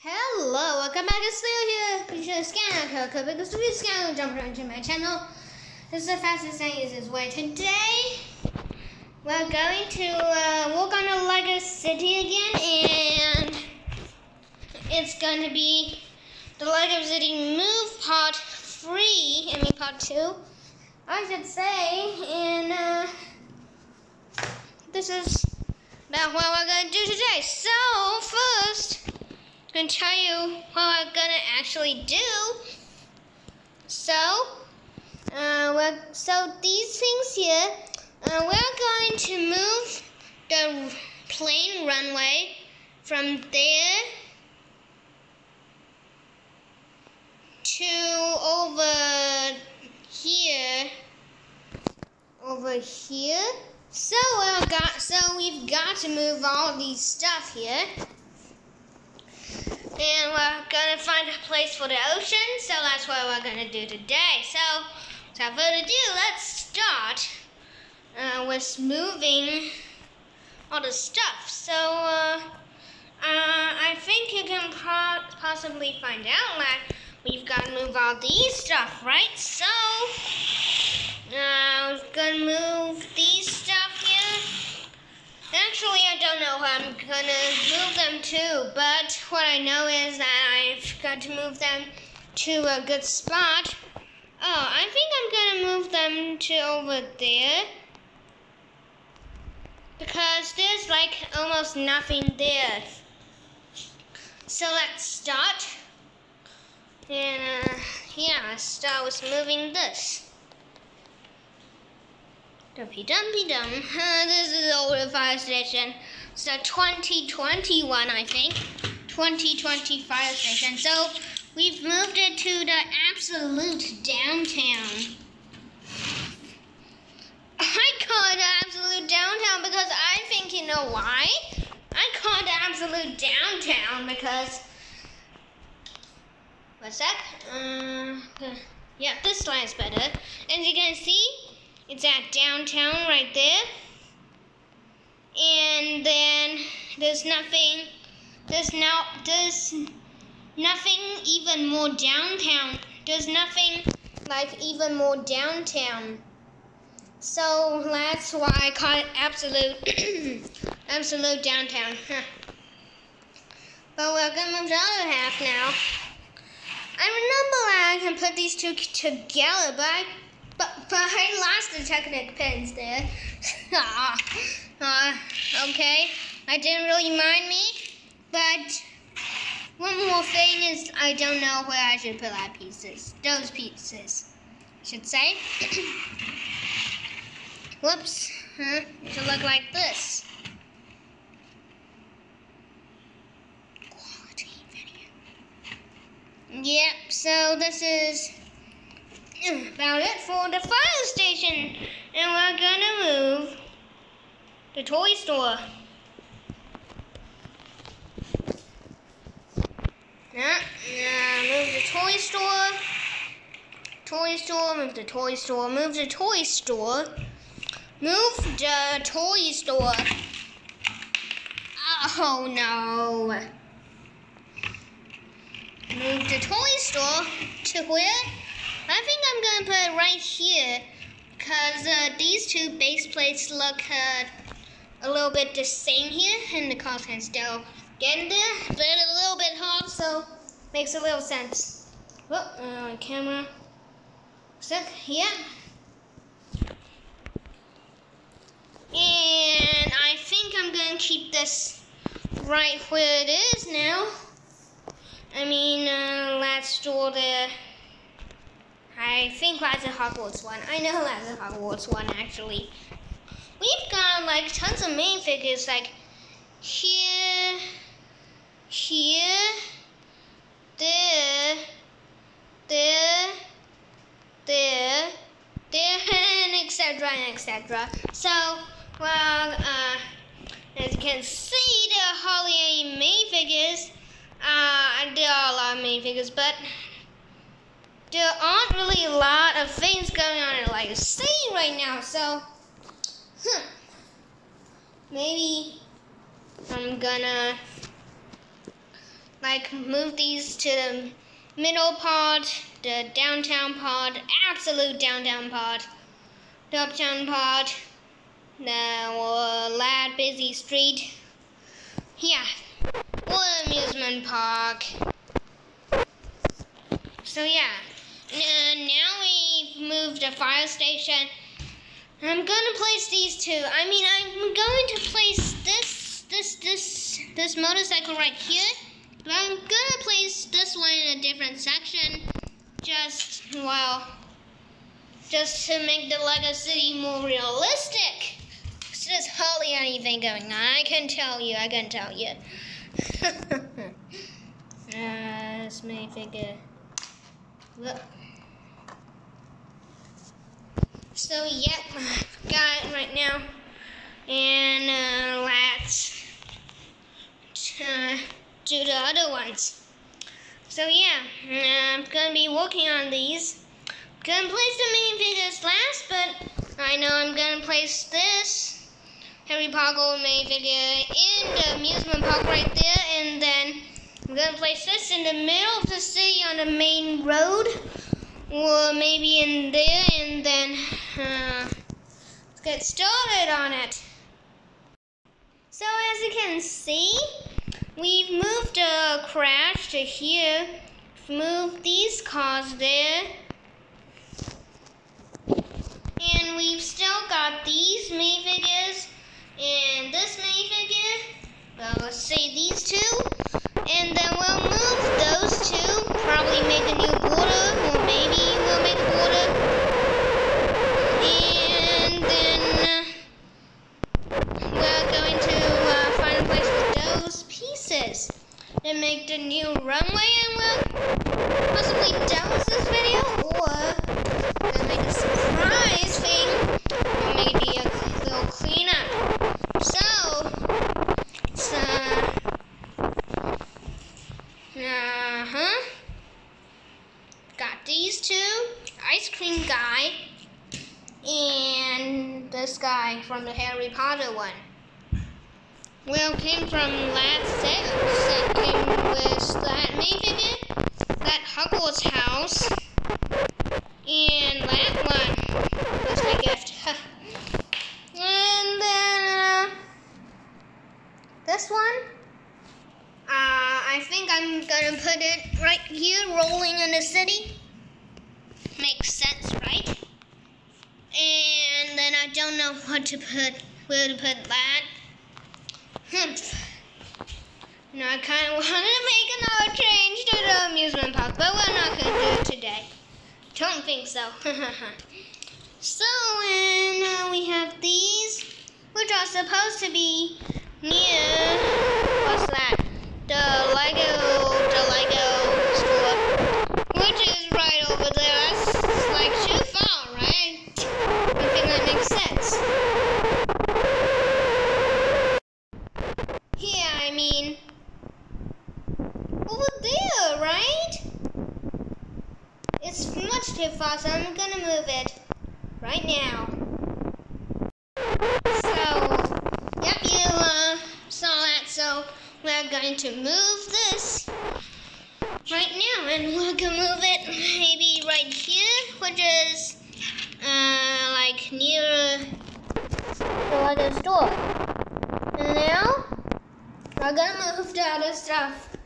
Hello, welcome back. It's Leo here. Sure to scan code because we scan jump around to my channel. This is the fastest and easiest way. Today, we're going to uh, walk on a Lego City again, and it's going to be the Lego City Move Part 3, I mean Part 2, I should say, and uh, this is about what we're going to do today. So, first, I'm to tell you what we're going to actually do. So, uh, so these things here, uh, we're going to move the plane runway from there to over here, over here. So we got, so we've got to move all these stuff here. And we're gonna find a place for the ocean, so that's what we're gonna do today. So, without further ado, let's start uh, with moving all the stuff. So, uh, uh, I think you can po possibly find out that we've got to move all these stuff, right? So, uh, we're gonna move these. Actually, I don't know how I'm gonna move them to, but what I know is that I've got to move them to a good spot. Oh, I think I'm gonna move them to over there. Because there's like almost nothing there. So let's start. And uh, yeah, start with moving this. Dumpy dumpy dum. This is the old fire station. It's a 2021, I think. 2020 fire station. So we've moved it to the absolute downtown. I call it absolute downtown because I think you know why? I call it absolute downtown because. What's that? Uh, yeah, this line's better. As you can see, it's at downtown right there. And then there's nothing, there's now, there's nothing even more downtown. There's nothing like even more downtown. So that's why I call it absolute, absolute downtown. But we're gonna move the other half now. I remember I can put these two together, but I but, I lost the Technic pins there. uh, okay, I didn't really mind me, but one more thing is I don't know where I should put that pieces. Those pieces, should say. Whoops, huh? It should look like this. Quality video. Yep, so this is about it for the fire station. And we're gonna move the toy store. Yeah, yeah, move the toy store. Toy store, move the toy store, move the toy store. Move the toy store. Oh no. Move the toy store to where? I think I'm going to put it right here because uh, these two base plates look uh, a little bit the same here and the cars can still get in there, but a little bit hard, so makes a little sense. Oh, uh, camera. Stuck, yeah. And I think I'm going to keep this right where it is now. I mean, uh, let's store the I think that's a Hogwarts one. I know that's a Hogwarts one actually. We've got like tons of main figures, like here, here, there, there, there, there, and etc. and etc. So, well, uh, as you can see, there are hardly any minifigures. Uh, there are a lot of main figures, but there aren't really a lot of things going on in like city right now, so huh, maybe I'm gonna like move these to the middle part, the downtown part, absolute downtown part, the uptown part, the uh, lad busy street. Yeah, or amusement park. So yeah, Now we've moved a fire station. I'm gonna place these two. I mean, I'm going to place this, this, this, this motorcycle right here. But I'm gonna place this one in a different section. Just, well, just to make the Lego City more realistic. There's hardly anything going on. I can tell you. I can tell you. uh, this may figure. Look. So yep, got it right now, and uh, let's uh, do the other ones. So yeah, I'm gonna be working on these. Gonna place the main figures last, but I know I'm gonna place this Harry Potter main figure in the amusement park right there, and then I'm gonna place this in the middle of the city on the main road, or maybe in there, and then Hmm. let's get started on it. So as you can see, we've moved the crash to here. Moved these cars there. And we've still got these minifigures and this minifigure. Well, let's say these two. From the Harry Potter one. Well, came from last sales. It came with that minifigure, that Hogwarts house, and that one was my gift. and then uh, this one, uh, I think I'm gonna put it right here, rolling in the city. Makes sense, right? And then I don't know what to put, where to put that. Humph. No, I kind of wanted to make another change to the amusement park, but we're not going to do it today. Don't think so. so, and uh, we have these, which are supposed to be near, what's that? The Lego and we're gonna move it maybe right here, which is uh, like near the other store. And now, we're gonna move the other stuff.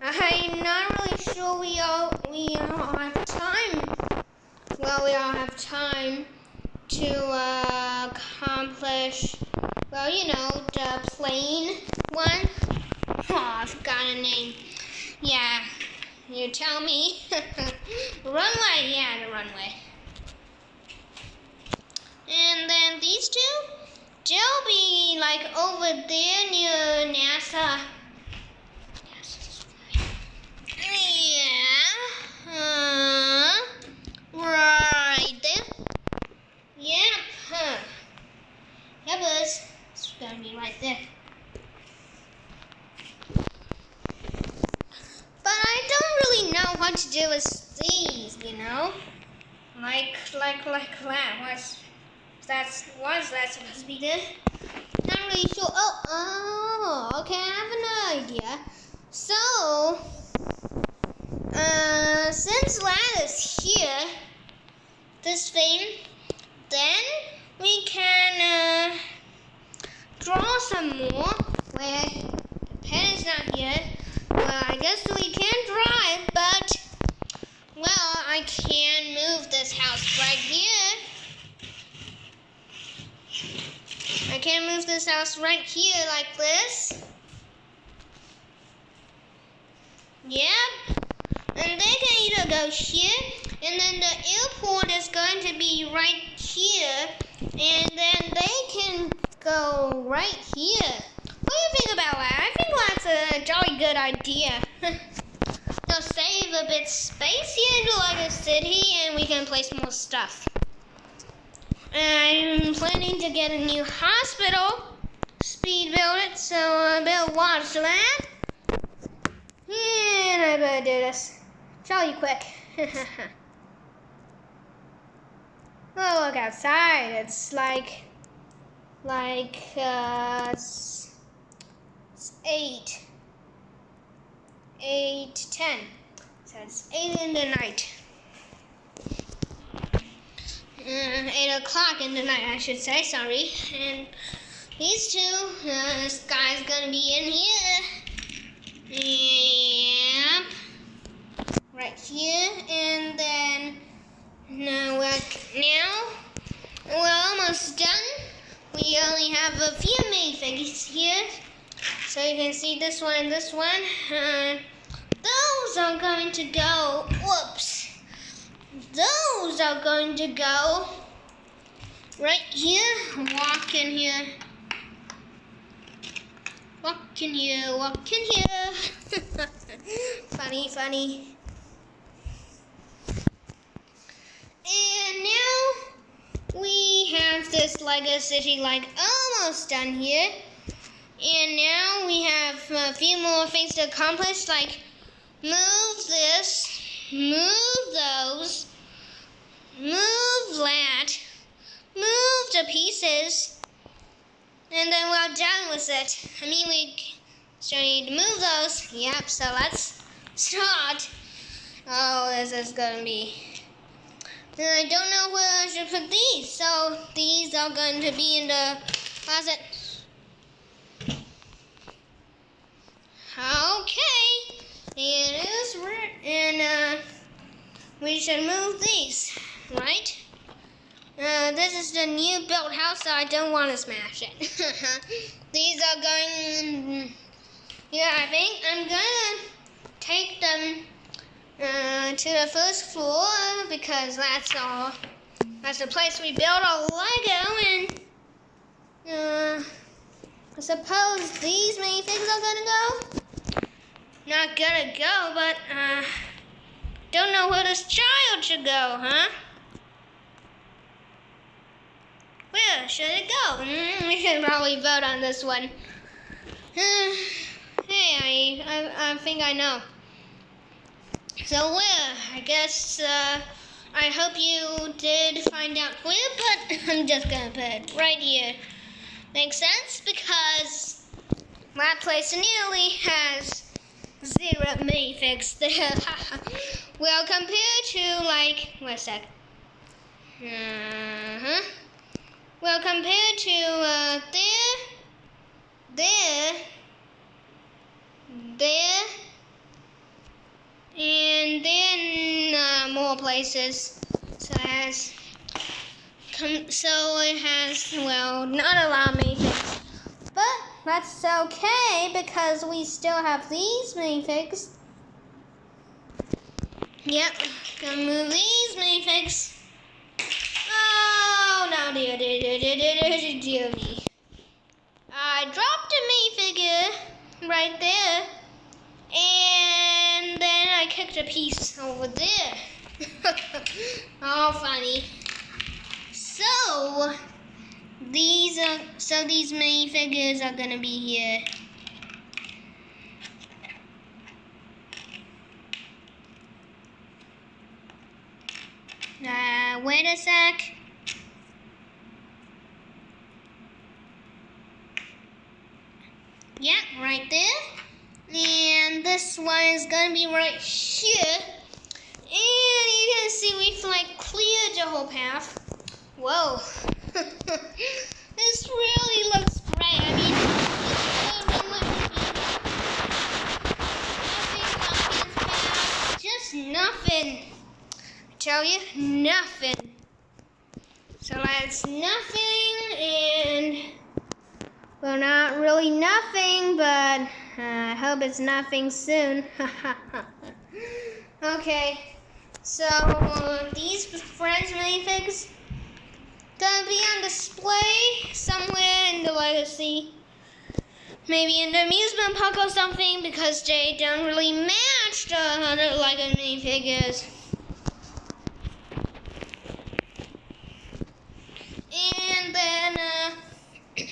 I'm not really sure we all we all have time. Well, we all have time to uh, accomplish. Well, you know, the plane one. Oh, I forgot a name. Yeah, you tell me. runway, yeah, the runway. And then these two, they'll be like over there near NASA. Yeah. Uh, right there. Yep. Huh. Yep, it's, it's gonna be right there. But I don't really know what to do with these, you know? Like, like, like that. What's that's what's that supposed to be there? Not really sure. Oh, oh, okay. I have an idea. So, uh, since Lad is here, this thing, then we can uh, draw some more. Where the pen is not here. Well, I guess we can it, but well, I can move this house right here. I can move this house right here like this. Yep. And they can either go here, and then the airport is going to be right here, and then they can go right here. What do you think about that? I think that's a jolly good idea. They'll save a bit space here into like a city, and we can place more stuff. I'm planning to get a new hospital. Speed build it, so I better watch that. And I better do this. Jolly quick. oh, look outside. It's like, like, uh, it's, it's eight. Eight to ten. So it's eight in the night. Uh, eight o'clock in the night, I should say. Sorry. And these two, uh, this guy's gonna be in here. Yep. Right here, and then now we're now we're almost done. We only have a few minifigs here, so you can see this one and this one. Those are going to go. Whoops those are going to go right here. Walk in here. Walk in here, walk in here. funny, funny. And now we have this Lego City like almost done here. And now we have a few more things to accomplish like move this, move those, move that, move the pieces, and then we're done with it. I mean, we still need to move those. Yep, so let's start. Oh, this is gonna be. And I don't know where I should put these, so these are going to be in the closet. Okay, it is, and uh, we should move these right? Uh, this is the new built house, so I don't want to smash it. These are going, yeah, I think I'm gonna take them uh, to the first floor because that's all, that's the place we built our Lego and uh, I suppose these many things are gonna go. Not gonna go, but uh, don't know where this child should go, huh? Where should it go? Mm, we should probably vote on this one. hey, I, I, I think I know. So where? I guess uh, I hope you did find out where, but I'm just gonna put it right here. Makes sense because my place nearly has zero minifigs there. well, compared to like, wait a sec. Uh huh. Well, compared to uh, there, there, there, and then uh, more places. So it has, so it has, well, not a lot of. That's okay because we still have these minifigs. Yep, gonna move these minifigs. Oh, no, dear, dear, dear, dear, dear, dear, dear me. I dropped a minifigure right there, and then I kicked a piece over there. All funny. So, these are, so these minifigures are gonna be here. Uh, wait a sec. Yeah, right there. And this one is gonna be right here. And you can see we've like cleared the whole path. Whoa. this really looks great. I mean, just nothing. I tell you, nothing. So that's nothing and well not really nothing, but uh, I hope it's nothing soon. okay. So these friends minifigs gonna be on display somewhere in the Lego City. Maybe in the amusement park or something because they don't really match the other Lego minifigures. And then, uh,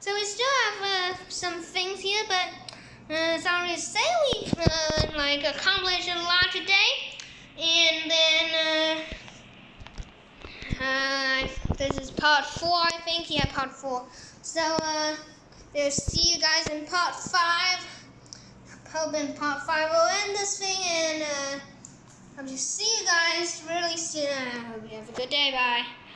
so we still have uh, some things here, but uh, sorry to say we've uh, like accomplished a lot today. And then, uh, this is part four, I think. Yeah, part four. So, uh, we'll see you guys in part five. Hope in part five we'll end this thing, and uh, I'll just see you guys really soon. I hope you have a good day. Bye.